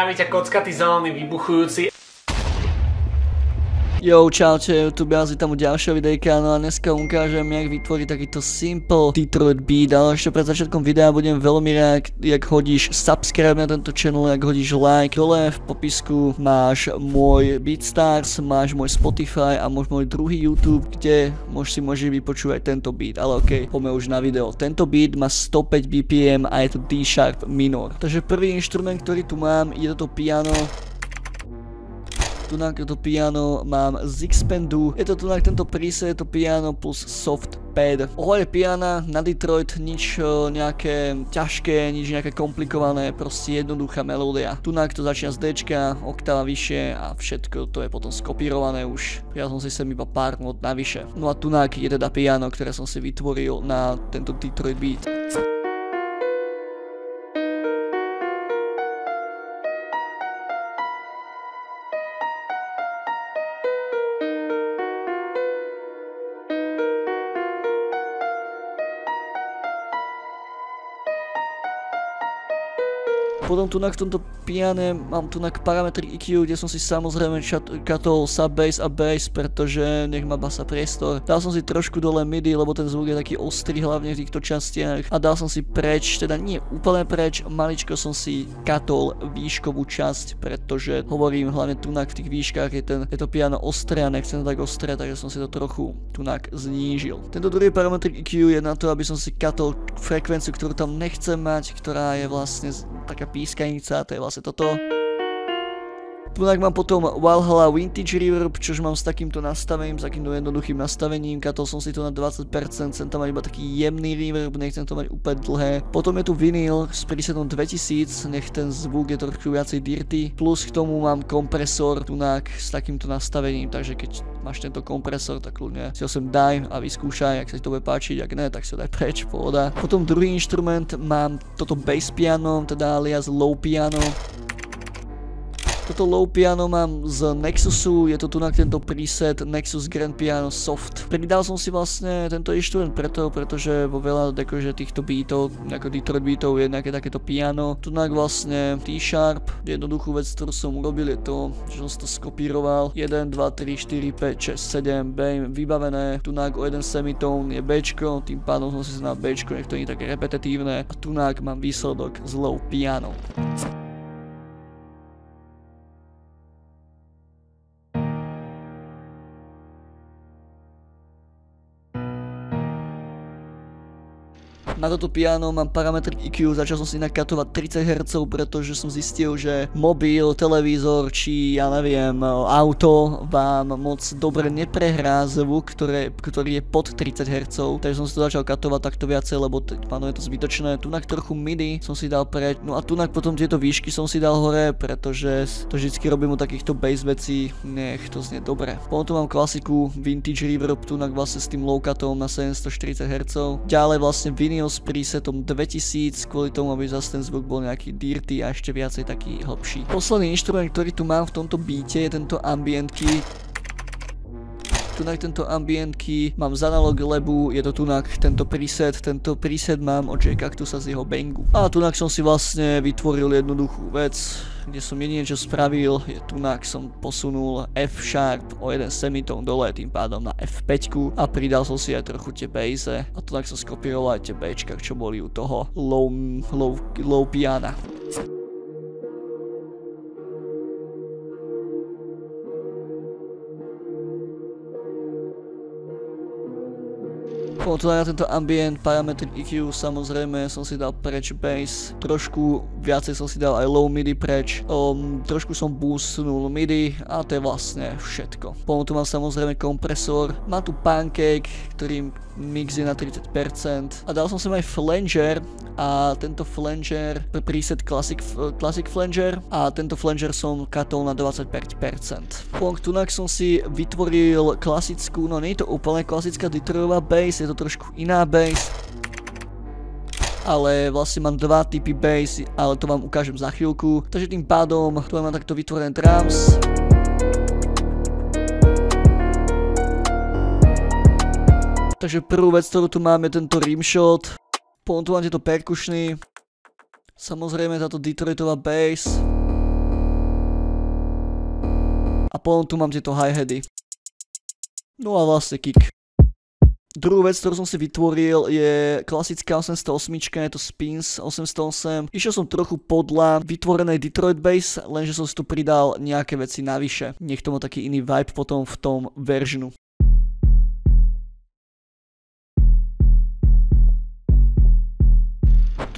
Zdravíte kockatý zelený vybuchujúci Yo, čaute, YouTube, ja tam u ďalšieho videjka, no a dneska ukážem, jak vytvoriť takýto simple Detroit beat, ale ešte pred začiatkom videa budem veľmi rád, jak hodíš subscribe na tento channel, jak hodíš like, dole v popisku máš môj Beatstars, máš môj Spotify a môj môj druhý YouTube, kde môžeš si môžeš vypočúvať tento beat, ale ok, poďme už na video. Tento beat má 105 BPM a je to D-sharp minor. Takže prvý inštrument, ktorý tu mám, je toto piano, tunak toto piano mám z Xpendu. Je to tunak tento preset, to piano plus soft pad. Ohľade piana na Detroit nič nejaké ťažké, nič nejaké komplikované, proste jednoduchá melódia. Tunak to začína z D, oktáva vyššie a všetko to je potom skopírované už. Ja som si sem iba pár not navyše. No a tunak je teda piano, ktoré som si vytvoril na tento Detroit beat. Potom tu v tomto piane mám tu parametry EQ, kde som si samozrejme katol sub bass a bass, pretože nech má basa priestor. Dal som si trošku dole MIDI, lebo ten zvuk je taký ostrý hlavne v týchto častiach a dal som si preč, teda nie úplne preč, maličko som si katol výškovú časť, pretože hovorím hlavne tunak v tých výškach je, ten, je to piano ostré a nechcem to tak ostré, takže som si to trochu tunak znížil. Tento druhý parametr EQ je na to, aby som si katol frekvenciu, ktorú tam nechcem mať, ktorá je vlastne taká pískanica, to je vlastne toto. Tunak mám potom Valhalla Vintage Reverb, čož mám s takýmto nastavením, s takýmto jednoduchým nastavením, katol som si to na 20%, chcem tam mať iba taký jemný reverb, nechcem to mať úplne dlhé. Potom je tu vinyl s presetom 2000, nech ten zvuk je trošku viacej dirty, plus k tomu mám kompresor tunak s takýmto nastavením, takže keď máš tento kompresor, tak ľudne si ho sem daj a vyskúšaj, ak sa ti to bude páčiť, ak ne, tak si ho daj preč, pohoda. Potom druhý inštrument mám toto bass piano, teda alias low piano, toto low piano mám z Nexusu, je to tu na tento preset Nexus Grand Piano Soft. Pridal som si vlastne tento inštrument preto, pretože vo veľa akože týchto beatov, ako Detroit beatov je nejaké takéto piano. Tu vlastne T-Sharp, jednoduchú vec, ktorú som urobil je to, že som to skopíroval. 1, 2, 3, 4, 5, 6, 7, bam, vybavené. Tu o jeden semitón je B, tým pádom som si znal B, nech to nie je také repetitívne. A tu mám výsledok z low piano. Na toto piano mám parametr EQ, začal som si nakatovať 30 Hz, pretože som zistil, že mobil, televízor či ja neviem, auto vám moc dobre neprehrá zvuk, ktoré, ktorý je pod 30 Hz, takže som si to začal katovať takto viacej, lebo páno je to zbytočné. Tunak trochu MIDI som si dal preč, no a tunak potom tieto výšky som si dal hore, pretože to vždycky robím u takýchto bass vecí, nech to znie dobre. Potom tu mám klasiku Vintage Reverb, tunak vlastne s tým low cutom na 740 Hz. Ďalej vlastne vinyl s presetom 2000 kvôli tomu, aby zase ten zvuk bol nejaký dirty a ešte viacej taký hlbší. Posledný inštrument, ktorý tu mám v tomto beate je tento ambient key tunak tento ambient key, mám z analog lebu, je to tunak tento preset, tento preset mám od J Cactusa z jeho bangu. A tunak som si vlastne vytvoril jednoduchú vec, kde som jediné čo spravil, je tunak som posunul F sharp o jeden semitón dole, tým pádom na F5 a pridal som si aj trochu tie basse a tunak som skopíroval aj tie Bčka, čo boli u toho low, low, low piana. Potom na tento ambient, parametr EQ, samozrejme som si dal preč bass, trošku viacej som si dal aj low MIDI preč, um, trošku som boostnul MIDI a to je vlastne všetko. Potom tu mám samozrejme kompresor, mám tu pancake, ktorý mix je na 30% a dal som sem aj flanger a tento flanger, preset classic, classic flanger a tento flanger som katol na 25%. Potom tunak som si vytvoril klasickú, no nie je to úplne klasická Detroitová bass, je to trošku iná bass ale vlastne mám dva typy bass, ale to vám ukážem za chvíľku. Takže tým pádom tu mám takto vytvorené drums. Takže prvú vec, ktorú tu máme, je tento rimshot. Potom tu mám tieto perkušny. Samozrejme táto Detroitová bass. A potom tu mám tieto hi-hedy. No a vlastne kick. Druhú vec, ktorú som si vytvoril je klasická 808, je to Spins 808. Išiel som trochu podľa vytvorenej Detroit Base, lenže som si tu pridal nejaké veci navyše. Nech to má taký iný vibe potom v tom verzionu.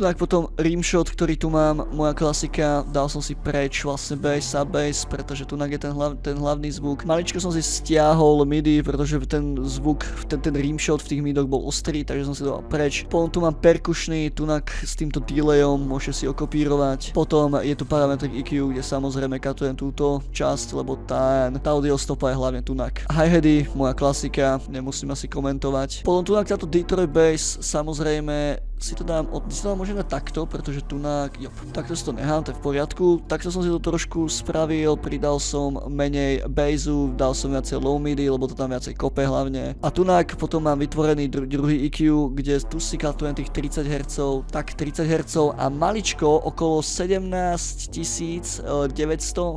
Tak potom rimshot, ktorý tu mám, moja klasika, dal som si preč vlastne bass a bass, pretože tu je ten, hlav, ten hlavný zvuk. Maličko som si stiahol midi, pretože ten zvuk, ten, ten rimshot v tých midoch bol ostrý, takže som si dal preč. Potom tu mám perkušný, tunak s týmto delayom, môžete si okopírovať. Potom je tu parametric EQ, kde samozrejme katujem túto časť, lebo tá, tá audio stopa je hlavne tunak. Hi-hedy, moja klasika, nemusím asi komentovať. Potom tunak táto Detroit bass, samozrejme si to dám, od, si to dám možno takto, pretože tu na, jo, takto si to nechám, to je v poriadku. Takto som si to trošku spravil, pridal som menej basu, dal som viacej low midi, lebo to tam viacej kope hlavne. A tunak potom mám vytvorený dru druhý EQ, kde tu si katujem tých 30 Hz, tak 30 Hz a maličko okolo 17900,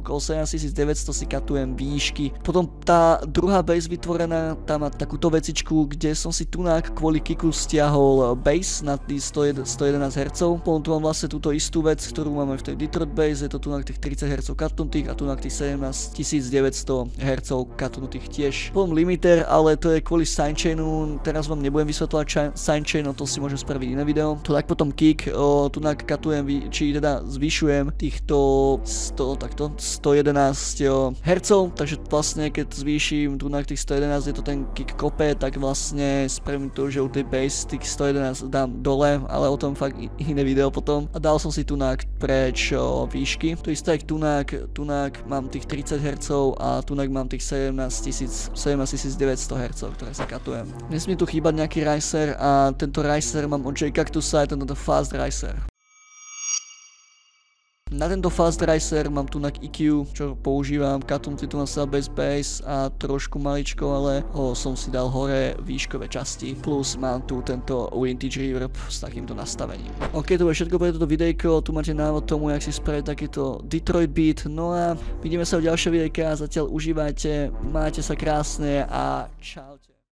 okolo 17900 si katujem výšky. Potom tá druhá base vytvorená, tam má takúto vecičku, kde som si tunak kvôli kiku stiahol base na 111 Hz. Potom tu mám vlastne túto istú vec, ktorú máme v tej Detroit Base, je to tu na tých 30 Hz katnutých a tu na tých 17900 Hz katnutých tiež. Potom limiter, ale to je kvôli sidechainu, teraz vám nebudem vysvetľovať sidechain, no to si môžem spraviť iné video. Tu tak potom kick, o, tu katujem, či teda zvyšujem týchto 100, takto, 111 Hz, takže vlastne keď zvýšim tu na tých 111, je to ten kick kope, tak vlastne spravím to, že u tej base tých 111 dám dole dole, ale o tom fakt iné video potom. A dal som si tunák preč výšky. To isté jak tunák, tunák mám tých 30 Hz a tunák mám tých 17900 Hz, ktoré sa katujem. Nesmie tu chýbať nejaký riser a tento riser mám od J Cactusa, je tento fast riser. Na tento Fast Racer mám tu na EQ, čo používam, katunci tu na Base Base a trošku maličko, ale ho som si dal hore výškové časti, plus mám tu tento Vintage Reverb s takýmto nastavením. Ok, to je všetko pre toto videjko, tu máte návod tomu, jak si spraviť takýto Detroit Beat, no a vidíme sa v ďalšej videjke a zatiaľ užívajte, máte sa krásne a čaute.